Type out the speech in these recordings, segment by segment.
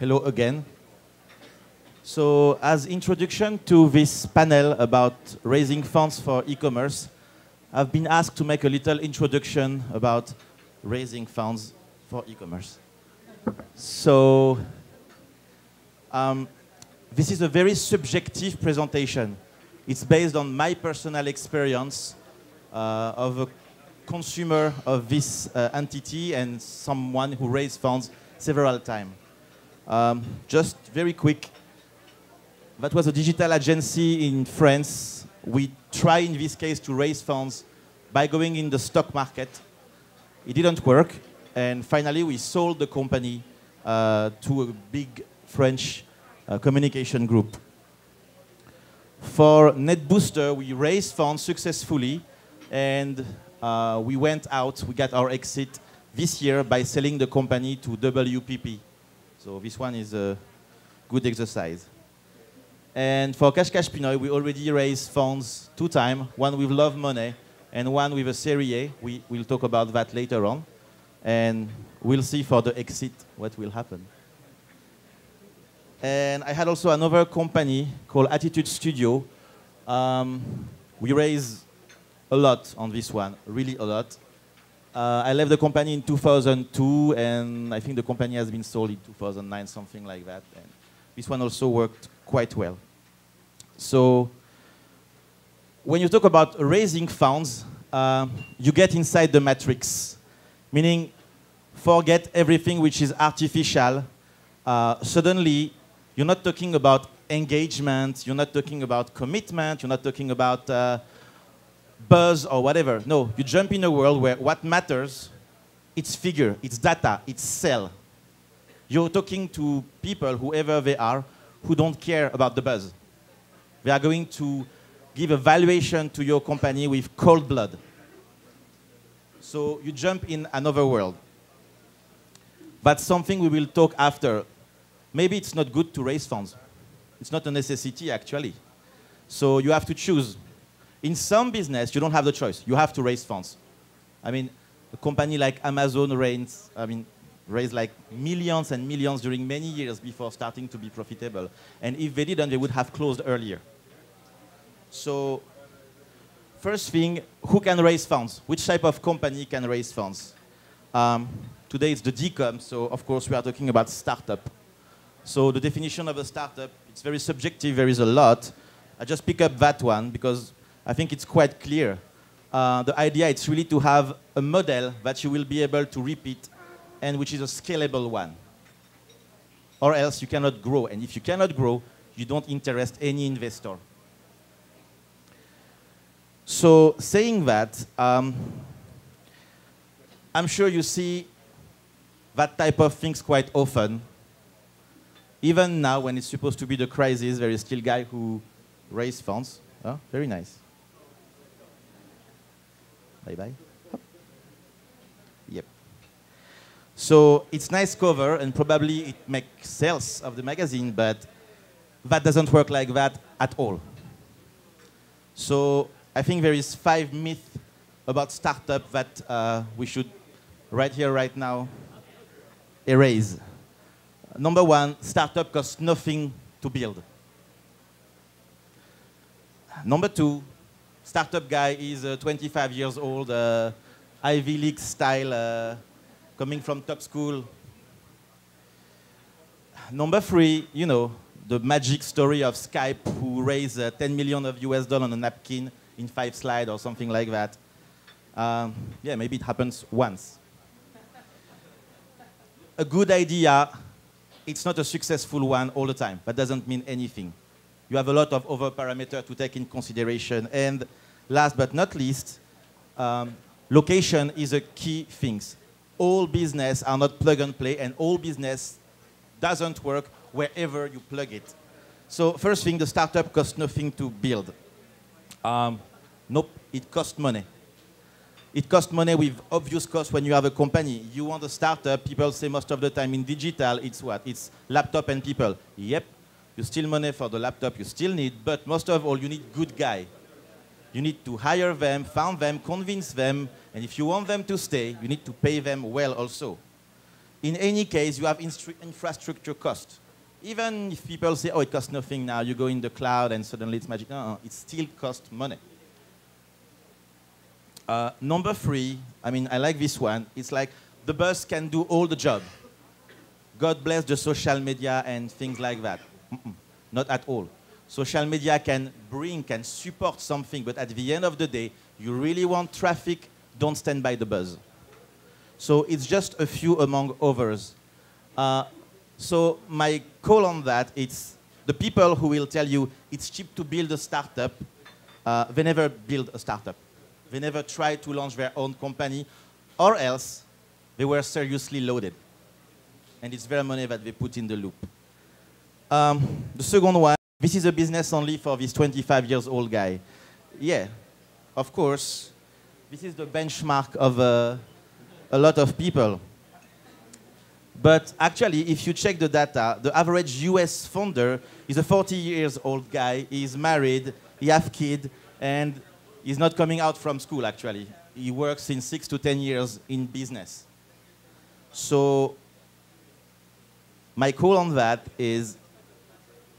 Hello again. So, as introduction to this panel about raising funds for e-commerce, I've been asked to make a little introduction about raising funds for e-commerce. So, um, this is a very subjective presentation. It's based on my personal experience uh, of a consumer of this uh, entity and someone who raised funds several times. Um, just very quick, that was a digital agency in France. We tried in this case to raise funds by going in the stock market. It didn't work, and finally we sold the company uh, to a big French uh, communication group. For NetBooster, we raised funds successfully, and uh, we went out, we got our exit this year by selling the company to WPP. So this one is a good exercise. And for CashCashPinoy, we already raised funds two times, one with Love Money and one with a Serie A. We will talk about that later on. And we'll see for the exit what will happen. And I had also another company called Attitude Studio. Um, we raised a lot on this one, really a lot. Uh, I left the company in 2002, and I think the company has been sold in 2009, something like that. And this one also worked quite well. So, when you talk about raising funds, uh, you get inside the matrix, meaning forget everything which is artificial. Uh, suddenly, you're not talking about engagement, you're not talking about commitment, you're not talking about uh, buzz or whatever. No, you jump in a world where what matters, it's figure, it's data, it's sell. You're talking to people, whoever they are, who don't care about the buzz. They are going to give a valuation to your company with cold blood. So you jump in another world. That's something we will talk after. Maybe it's not good to raise funds. It's not a necessity, actually. So you have to choose in some business, you don't have the choice. You have to raise funds. I mean, a company like Amazon raised, I mean, raised like millions and millions during many years before starting to be profitable. And if they didn't, they would have closed earlier. So, first thing, who can raise funds? Which type of company can raise funds? Um, today it's the DCOM, so of course we are talking about startup. So the definition of a startup, it's very subjective, there is a lot. I just pick up that one because I think it's quite clear. Uh, the idea is really to have a model that you will be able to repeat and which is a scalable one. Or else you cannot grow. And if you cannot grow, you don't interest any investor. So saying that, um, I'm sure you see that type of things quite often. Even now, when it's supposed to be the crisis, there is still guy who raise funds. Oh, very nice. Bye bye. Hop. Yep. So it's nice cover, and probably it makes sales of the magazine, but that doesn't work like that at all. So I think there is five myths about startup that uh, we should, right here, right now, erase. Number one, startup costs nothing to build. Number two, startup guy is uh, 25 years old, uh, Ivy League style, uh, coming from top school. Number three, you know, the magic story of Skype, who raised uh, 10 million of US dollar on a napkin in five slides or something like that. Um, yeah, maybe it happens once. a good idea, it's not a successful one all the time. That doesn't mean anything you have a lot of other parameters to take in consideration. And last but not least, um, location is a key thing. All business are not plug and play, and all business doesn't work wherever you plug it. So first thing, the startup costs nothing to build. Um, nope, it costs money. It costs money with obvious costs when you have a company. You want a startup, people say most of the time in digital, it's what? It's laptop and people. Yep, you steal money for the laptop you still need, but most of all, you need good guy. You need to hire them, found them, convince them, and if you want them to stay, you need to pay them well also. in any case, you have infrastructure cost. Even if people say, oh, it costs nothing now, you go in the cloud and suddenly it's magic. No it still costs money. Uh, number three, I mean, I like this one. It's like the bus can do all the job. God bless the social media and things like that. Mm -mm, not at all. Social media can bring, can support something, but at the end of the day, you really want traffic, don't stand by the buzz. So it's just a few among others. Uh, so my call on that, it's the people who will tell you it's cheap to build a startup, uh, they never build a startup. They never try to launch their own company, or else they were seriously loaded. And it's their money that they put in the loop. Um, the second one, this is a business only for this 25 years old guy. Yeah, of course, this is the benchmark of uh, a lot of people. But actually, if you check the data, the average US founder is a 40 years old guy. He's married, he has kids, and he's not coming out from school, actually. He works in six to 10 years in business. So my call on that is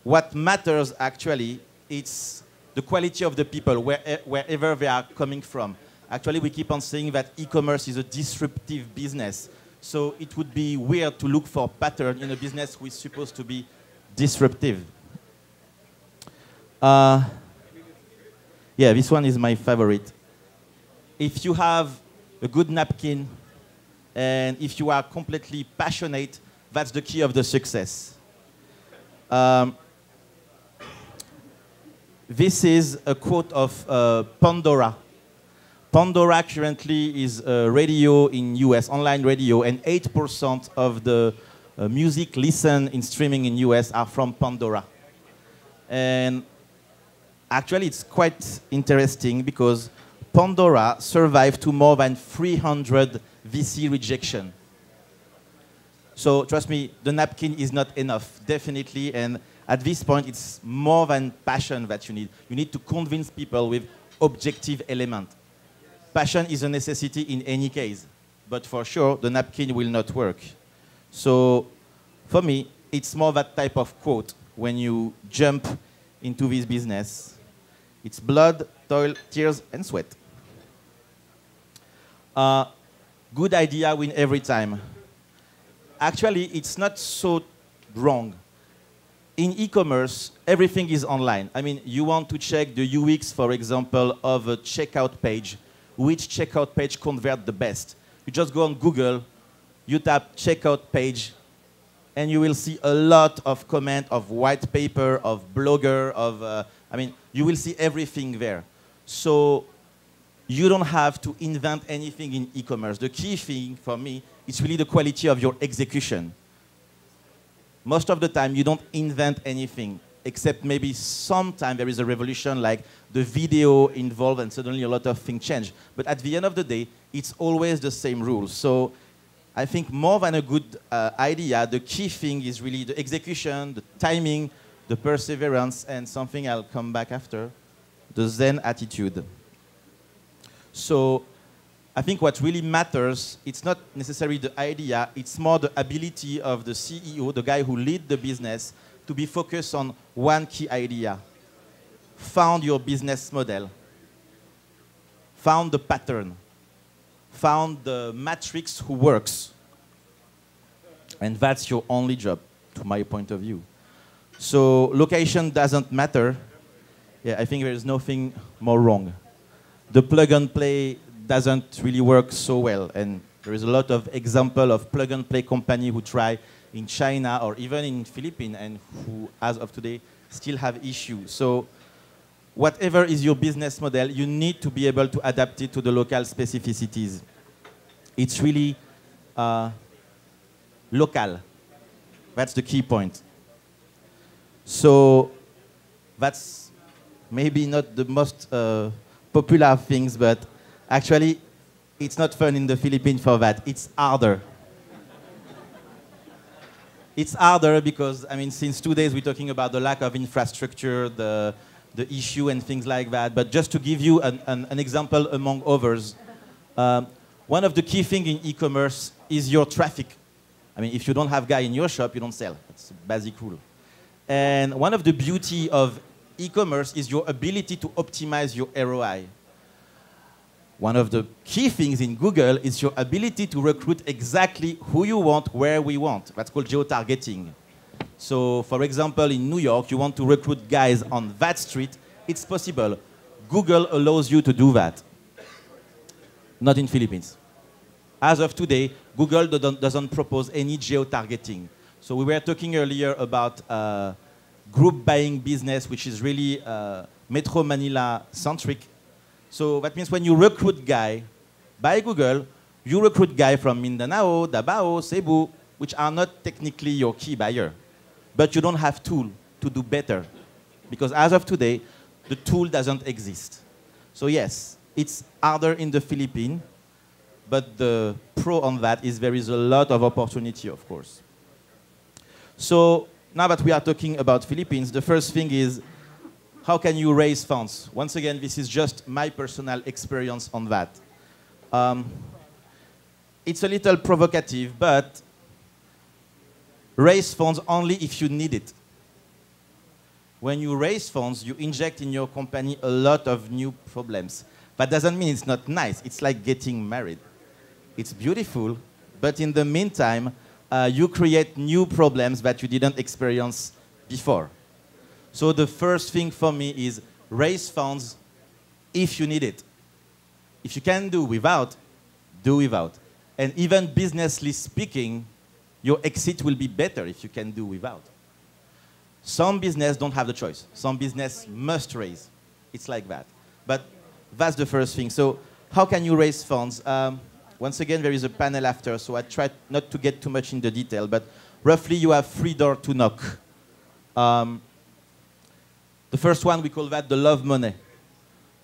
what matters actually, it's the quality of the people, where, wherever they are coming from. Actually, we keep on saying that e-commerce is a disruptive business. So it would be weird to look for pattern in a business which is supposed to be disruptive. Uh, yeah, this one is my favorite. If you have a good napkin and if you are completely passionate, that's the key of the success. Um, this is a quote of uh, Pandora. Pandora currently is a radio in US, online radio, and 8% of the uh, music listened in streaming in US are from Pandora. And actually, it's quite interesting because Pandora survived to more than 300 VC rejection. So trust me, the napkin is not enough, definitely. And at this point, it's more than passion that you need. You need to convince people with objective element. Passion is a necessity in any case, but for sure, the napkin will not work. So for me, it's more that type of quote when you jump into this business. It's blood, toil, tears, and sweat. Uh, good idea win every time. Actually, it's not so wrong. In e-commerce, everything is online. I mean, you want to check the UX, for example, of a checkout page which checkout page convert the best. You just go on Google, you tap checkout page, and you will see a lot of comment of white paper, of blogger, of, uh, I mean, you will see everything there. So you don't have to invent anything in e-commerce. The key thing for me is really the quality of your execution. Most of the time, you don't invent anything except maybe sometime there is a revolution like the video involved and suddenly a lot of things change. But at the end of the day, it's always the same rules. So I think more than a good uh, idea, the key thing is really the execution, the timing, the perseverance, and something I'll come back after, the Zen attitude. So I think what really matters, it's not necessarily the idea, it's more the ability of the CEO, the guy who lead the business, to be focused on one key idea. Found your business model. Found the pattern. Found the matrix who works. And that's your only job, to my point of view. So location doesn't matter. Yeah, I think there is nothing more wrong. The plug and play doesn't really work so well. And there is a lot of example of plug and play company who try in China or even in Philippines and who, as of today, still have issues. So whatever is your business model, you need to be able to adapt it to the local specificities. It's really uh, local. That's the key point. So that's maybe not the most uh, popular things, but actually it's not fun in the Philippines for that. It's harder it's harder because, I mean, since two days we're talking about the lack of infrastructure, the, the issue and things like that. But just to give you an, an, an example among others, um, one of the key things in e-commerce is your traffic. I mean, if you don't have guy in your shop, you don't sell. That's a basic rule. And one of the beauty of e-commerce is your ability to optimize your ROI. One of the key things in Google is your ability to recruit exactly who you want, where we want. That's called geo-targeting. So, for example, in New York, you want to recruit guys on that street. It's possible. Google allows you to do that. Not in Philippines. As of today, Google doesn't propose any geo-targeting. So we were talking earlier about uh, group buying business, which is really uh, Metro Manila centric. So that means when you recruit guy by Google, you recruit guy from Mindanao, Davao, Cebu, which are not technically your key buyer. But you don't have tool to do better. Because as of today, the tool doesn't exist. So yes, it's harder in the Philippines, but the pro on that is there is a lot of opportunity, of course. So now that we are talking about Philippines, the first thing is how can you raise funds? Once again, this is just my personal experience on that. Um, it's a little provocative, but raise funds only if you need it. When you raise funds, you inject in your company a lot of new problems. That doesn't mean it's not nice. It's like getting married. It's beautiful, but in the meantime, uh, you create new problems that you didn't experience before. So the first thing for me is raise funds if you need it. If you can do without, do without. And even businessly speaking, your exit will be better if you can do without. Some business don't have the choice. Some business must raise. It's like that. But that's the first thing. So how can you raise funds? Um, once again, there is a panel after, so I try not to get too much in the detail, but roughly you have three doors to knock. Um, the first one, we call that the love money.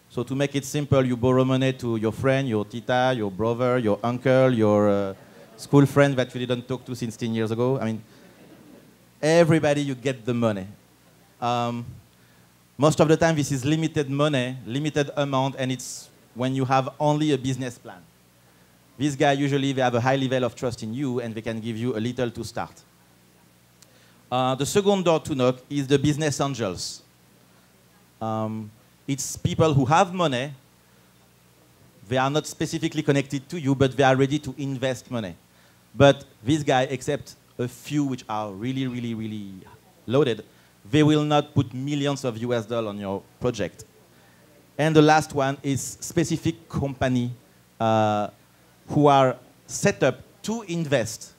So to make it simple, you borrow money to your friend, your tita, your brother, your uncle, your uh, school friend that you didn't talk to since 10 years ago. I mean, everybody, you get the money. Um, most of the time, this is limited money, limited amount, and it's when you have only a business plan. These guys usually they have a high level of trust in you and they can give you a little to start. Uh, the second door to knock is the business angels. Um, it's people who have money. They are not specifically connected to you, but they are ready to invest money. But this guy, except a few which are really, really, really loaded, they will not put millions of US dollars on your project. And the last one is specific company uh, who are set up to invest.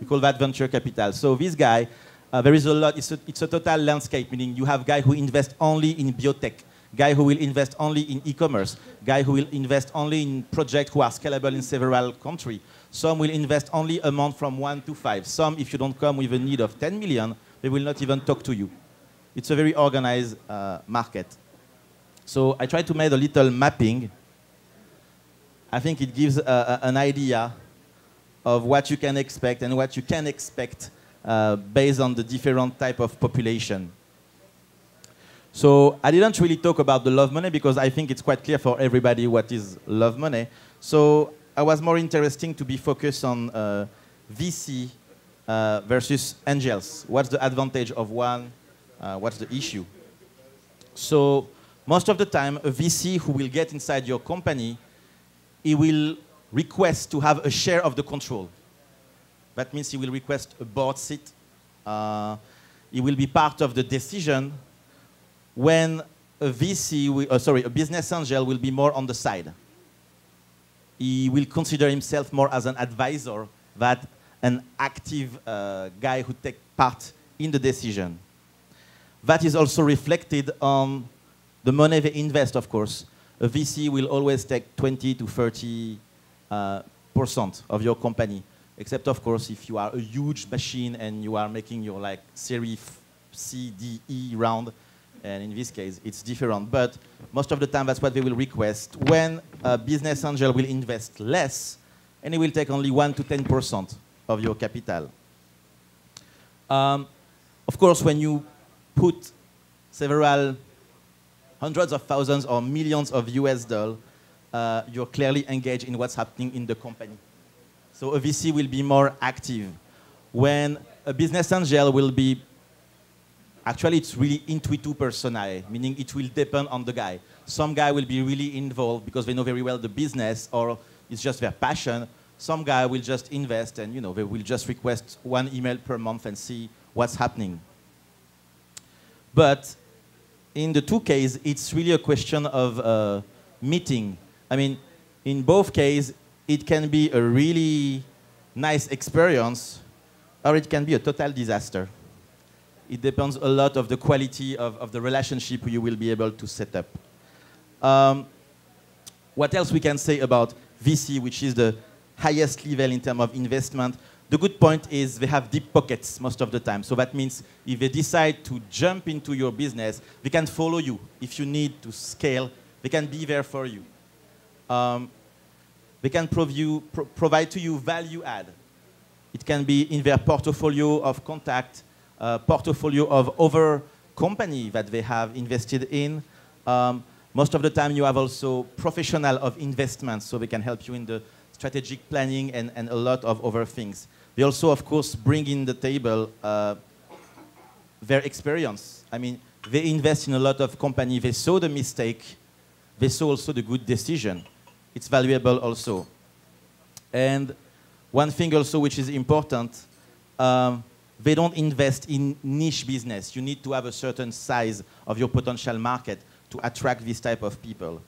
We call that venture capital. So this guy, uh, there is a lot, it's a, it's a total landscape, meaning you have guy who invest only in biotech, guy who will invest only in e-commerce, guy who will invest only in projects who are scalable in several countries. Some will invest only amount from one to five. Some, if you don't come with a need of 10 million, they will not even talk to you. It's a very organized uh, market. So I try to make a little mapping I think it gives a, a, an idea of what you can expect and what you can expect uh, based on the different type of population. So I didn't really talk about the love money because I think it's quite clear for everybody what is love money. So I was more interesting to be focused on uh, VC uh, versus angels. What's the advantage of one? Uh, what's the issue? So most of the time, a VC who will get inside your company he will request to have a share of the control. That means he will request a board seat. Uh, he will be part of the decision when a VC, uh, sorry, a business angel will be more on the side. He will consider himself more as an advisor than an active uh, guy who takes part in the decision. That is also reflected on the money they invest, of course a VC will always take 20 to 30 uh, percent of your company. Except, of course, if you are a huge machine and you are making your like Series C, D, E round, and in this case, it's different. But most of the time, that's what they will request. When a business angel will invest less, and he will take only 1 to 10 percent of your capital. Um, of course, when you put several hundreds of thousands or millions of US dollars, uh, you're clearly engaged in what's happening in the company. So a VC will be more active. When a business angel will be, actually it's really intuitu personae, meaning it will depend on the guy. Some guy will be really involved because they know very well the business or it's just their passion. Some guy will just invest and you know they will just request one email per month and see what's happening. But in the two cases, it's really a question of uh, meeting. I mean, in both cases, it can be a really nice experience or it can be a total disaster. It depends a lot of the quality of, of the relationship you will be able to set up. Um, what else we can say about VC, which is the highest level in terms of investment? The good point is they have deep pockets most of the time. So that means if they decide to jump into your business, they can follow you. If you need to scale, they can be there for you. Um, they can you, pro provide to you value add. It can be in their portfolio of contact, uh, portfolio of other company that they have invested in. Um, most of the time you have also professional of investments, so they can help you in the strategic planning and, and a lot of other things. They also, of course, bring in the table uh, their experience. I mean, they invest in a lot of companies. They saw the mistake. They saw also the good decision it's valuable also. And one thing also which is important, um, they don't invest in niche business. You need to have a certain size of your potential market to attract this type of people.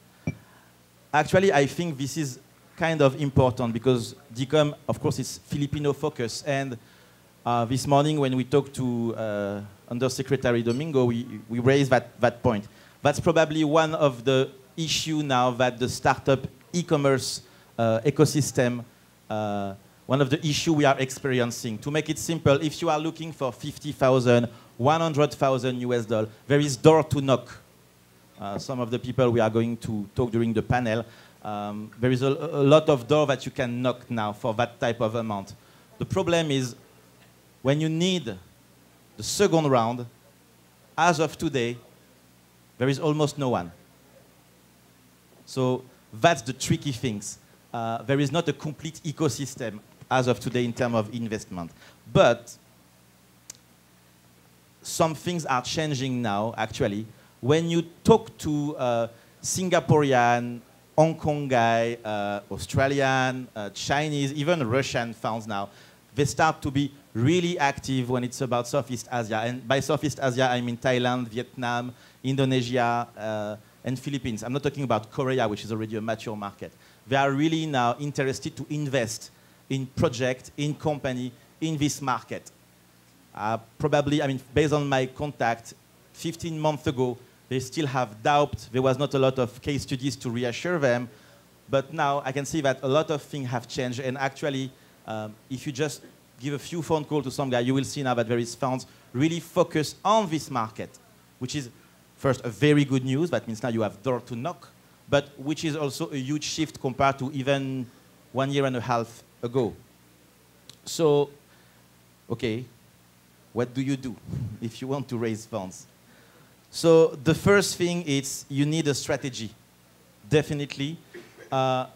Actually, I think this is kind of important because DCOM, of course, is Filipino focus. And uh, this morning when we talked to uh, Undersecretary Domingo, we, we raised that, that point. That's probably one of the issue now that the startup e-commerce uh, ecosystem, uh, one of the issues we are experiencing. To make it simple, if you are looking for 50,000, 100,000 US dollars, there is door to knock. Uh, some of the people we are going to talk during the panel, um, there is a, a, lot of door that you can knock now for that type of amount. The problem is when you need the second round, as of today, there is almost no one. So that's the tricky things. Uh, there is not a complete ecosystem as of today in terms of investment. But some things are changing now, actually. When you talk to uh, Singaporean, Hong Kong guy, uh, Australian, uh, Chinese, even Russian funds now, they start to be really active when it's about Southeast Asia. And by Southeast Asia, I mean Thailand, Vietnam, Indonesia, uh, and Philippines. I'm not talking about Korea, which is already a mature market. They are really now interested to invest in project, in company, in this market. Uh, probably, I mean, based on my contact, 15 months ago, they still have doubt. There was not a lot of case studies to reassure them. But now I can see that a lot of things have changed. And actually, um, if you just give a few phone calls to some guy, you will see now that there is funds really focused on this market, which is first, a very good news. That means now you have door to knock, but which is also a huge shift compared to even one year and a half ago. So, okay, what do you do if you want to raise funds? So the first thing is you need a strategy, definitely, uh,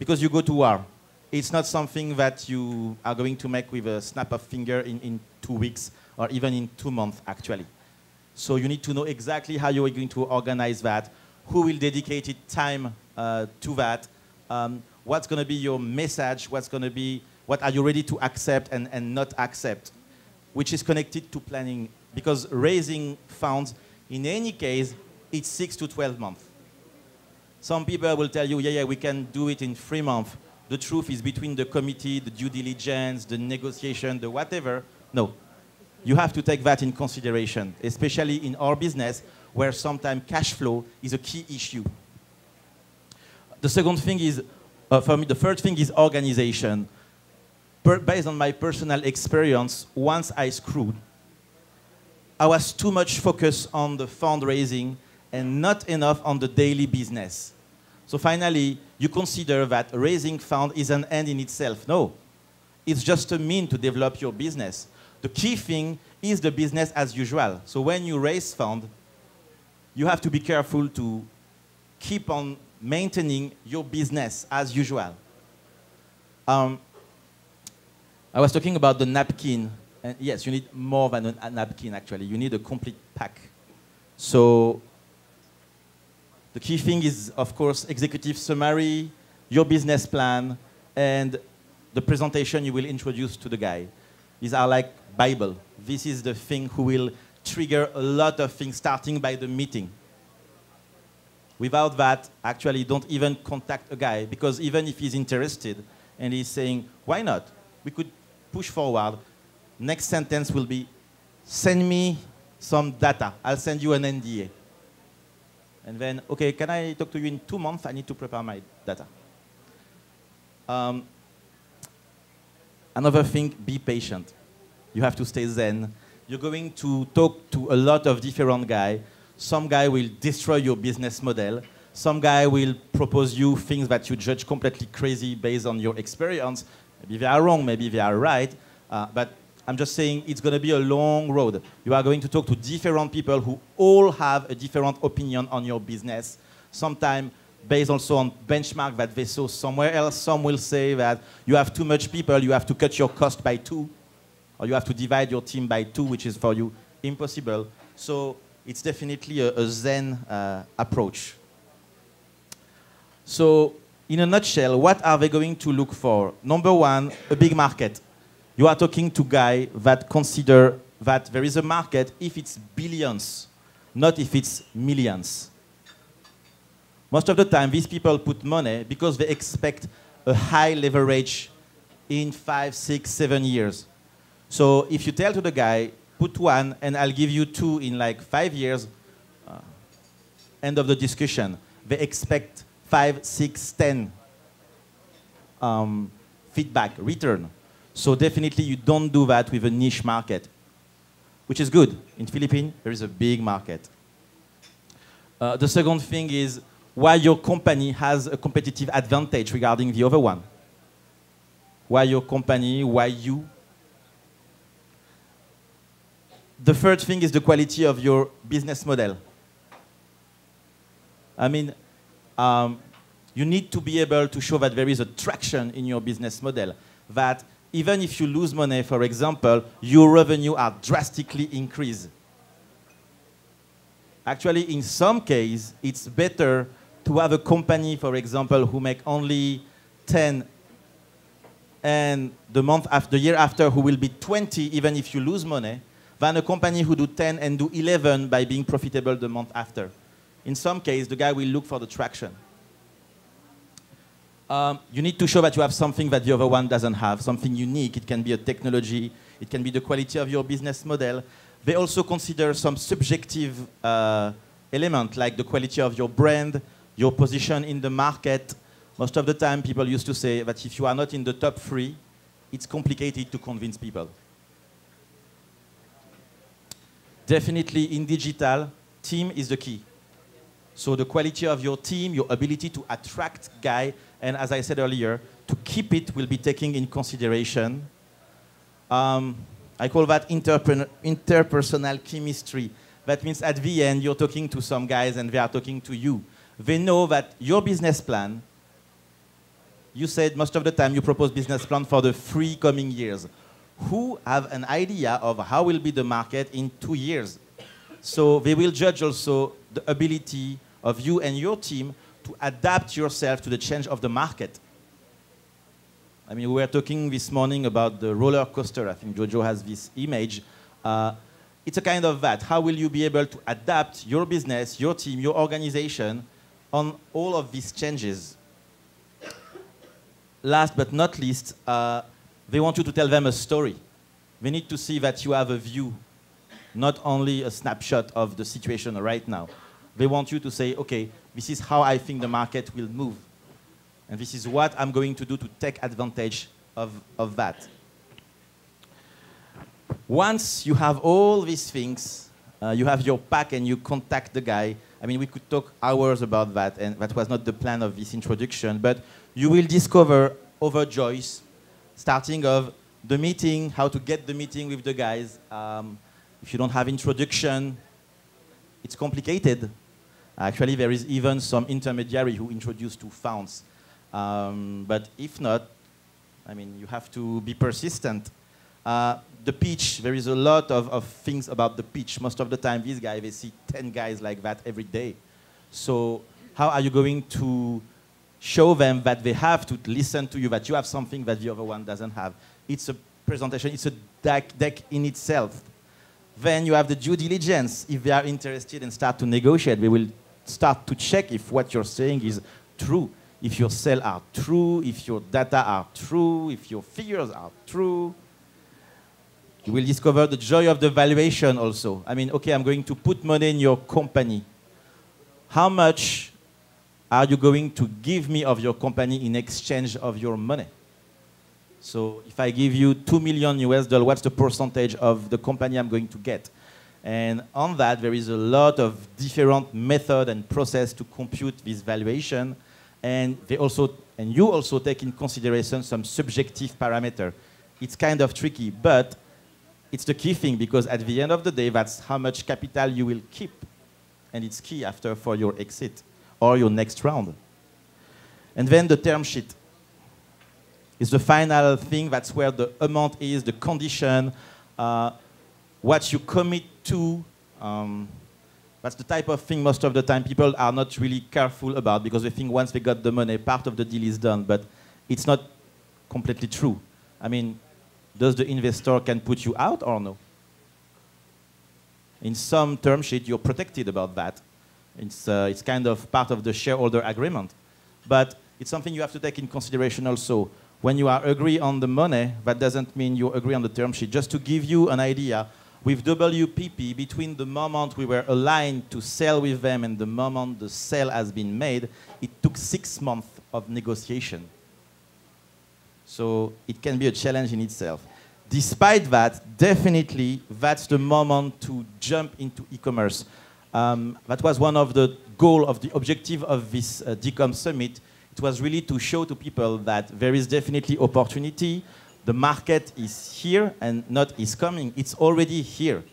because you go to war. It's not something that you are going to make with a snap of finger in, in two weeks or even in two months, actually. So you need to know exactly how you're going to organize that, who will dedicate time uh, to that, um, what's going to be your message, what's going to be, what are you ready to accept and, and not accept, which is connected to planning. Because raising funds, in any case, it's six to 12 months. Some people will tell you, yeah, yeah, we can do it in three months. The truth is between the committee, the due diligence, the negotiation, the whatever. No, you have to take that in consideration, especially in our business where sometimes cash flow is a key issue. The second thing is, uh, for me, the third thing is organization. Per based on my personal experience, once I screwed, I was too much focused on the fundraising and not enough on the daily business. So finally, you consider that raising fund is an end in itself. No, it's just a mean to develop your business. The key thing is the business as usual. So when you raise fund, you have to be careful to keep on maintaining your business as usual. Um, I was talking about the napkin. And yes, you need more than a, napkin, actually. You need a complete pack. So the key thing is, of course, executive summary, your business plan, and the presentation you will introduce to the guy. These are like Bible. This is the thing who will trigger a lot of things starting by the meeting. Without that, actually, don't even contact a guy because even if he's interested and he's saying, why not? We could push forward. Next sentence will be, send me some data. I'll send you an NDA. And then, okay, can I talk to you in two months? I need to prepare my data. Um, another thing, be patient. You have to stay zen. You're going to talk to a lot of different guys. Some guy will destroy your business model. Some guy will propose you things that you judge completely crazy based on your experience. Maybe they are wrong, maybe they are right. Uh, but I'm just saying it's going to be a long road. You are going to talk to different people who all have a different opinion on your business. Sometimes based also on benchmark that they saw somewhere else. Some will say that you have too much people, you have to cut your cost by two, or you have to divide your team by two, which is for you impossible. So it's definitely a, a Zen uh, approach. So in a nutshell, what are they going to look for? Number one, a big market you are talking to guys that consider that there is a market if it's billions, not if it's millions. Most of the time, these people put money because they expect a high leverage in five, six, seven years. So if you tell to the guy, put one and I'll give you two in like five years, uh, end of the discussion. They expect five, six, ten um, feedback, return. So definitely you don't do that with a niche market, which is good. In Philippines, there is a big market. Uh, the second thing is why your company has a competitive advantage regarding the other one. Why your company, why you. The third thing is the quality of your business model. I mean, um, you need to be able to show that there is a traction in your business model, that even if you lose money, for example, your revenue are drastically increased. Actually, in some cases, it's better to have a company, for example, who make only 10 and the month after, the year after, who will be 20, even if you lose money, than a company who do 10 and do 11 by being profitable the month after. In some cases, the guy will look for the traction. Um, you need to show that you have something that the other one doesn't have, something unique. It can be a technology, it can be the quality of your business model. They also consider some subjective uh, element, like the quality of your brand, your position in the market. Most of the time, people used to say that if you are not in the top three, it's complicated to convince people. Definitely in digital, team is the key. So the quality of your team, your ability to attract guys and as I said earlier, to keep it will be taking in consideration. Um, I call that interpersonal chemistry. That means at the end, you're talking to some guys and they are talking to you. They know that your business plan, you said most of the time you propose business plan for the three coming years. Who have an idea of how will be the market in two years? So they will judge also the ability of you and your team to adapt yourself to the change of the market. I mean, we were talking this morning about the roller coaster. I think Jojo has this image. Uh, it's a kind of that. How will you be able to adapt your business, your team, your organization on all of these changes? Last but not least, uh, they want you to tell them a story. They need to see that you have a view, not only a snapshot of the situation right now. They want you to say, okay, this is how I think the market will move. And this is what I'm going to do to take advantage of, of that. Once you have all these things, uh, you have your pack and you contact the guy. I mean, we could talk hours about that, and that was not the plan of this introduction, but you will discover other joys, starting of the meeting, how to get the meeting with the guys. Um, if you don't have introduction, it's complicated. Actually, there is even some intermediary who introduce two founds. Um, but if not, I mean, you have to be persistent. Uh, the pitch, there is a lot of, of things about the pitch. Most of the time, these guys, they see 10 guys like that every day. So how are you going to show them that they have to listen to you, that you have something that the other one doesn't have? It's a presentation, it's a deck, deck in itself. Then you have the due diligence. If they are interested and start to negotiate, they will start to check if what you're saying is true, if your sales are true, if your data are true, if your figures are true. You will discover the joy of the valuation also. I mean, okay, I'm going to put money in your company. How much are you going to give me of your company in exchange of your money? So if I give you 2 million US dollars, what's the percentage of the company I'm going to get? And on that, there is a lot of different method and process to compute this valuation. And they also, and you also take in consideration some subjective parameter. It's kind of tricky, but it's the key thing because at the end of the day, that's how much capital you will keep. And it's key after for your exit or your next round. And then the term sheet is the final thing. That's where the amount is, the condition, uh, what you commit to. Um, that's the type of thing most of the time people are not really careful about because they think once they got the money, part of the deal is done. But it's not completely true. I mean, does the investor can put you out or no? In some term sheet, you're protected about that. It's, uh, it's kind of part of the shareholder agreement. But it's something you have to take in consideration also. When you are agree on the money, that doesn't mean you agree on the term sheet. Just to give you an idea, with WPP, between the moment we were aligned to sell with them and the moment the sale has been made, it took six months of negotiation. So it can be a challenge in itself. Despite that, definitely that's the moment to jump into e-commerce. Um, that was one of the goal of the objective of this uh, DCOM summit. It was really to show to people that there is definitely opportunity. The market is here and not is coming. It's already here.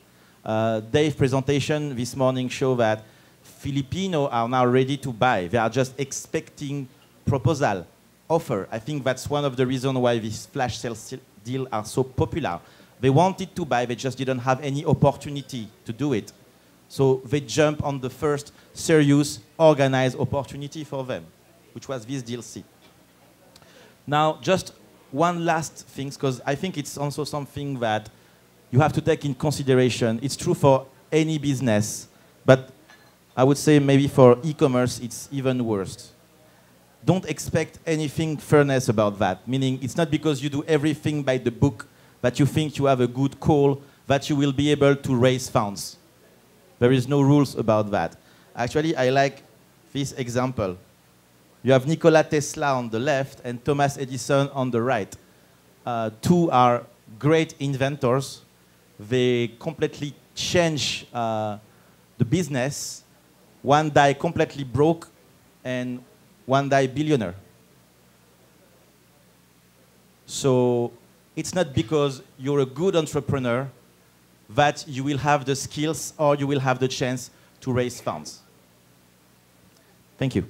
Uh, Dave's presentation this morning showed that Filipino are now ready to buy. They are just expecting proposal, offer. I think that's one of the reasons why these flash sales deals are so popular. They wanted to buy, they just didn't have any opportunity to do it. So they jump on the first serious organized opportunity for them, which was this DLC. Now, just one last thing, because I think it's also something that you have to take in consideration. It's true for any business, but I would say maybe for e-commerce, it's even worse. Don't expect anything fairness about that, meaning it's not because you do everything by the book that you think you have a good call that you will be able to raise funds. There is no rules about that. Actually, I like this example. You have Nikola Tesla on the left and Thomas Edison on the right. Uh, two are great inventors. They completely change uh, the business. One died completely broke, and one died billionaire. So it's not because you're a good entrepreneur that you will have the skills or you will have the chance to raise funds. Thank you.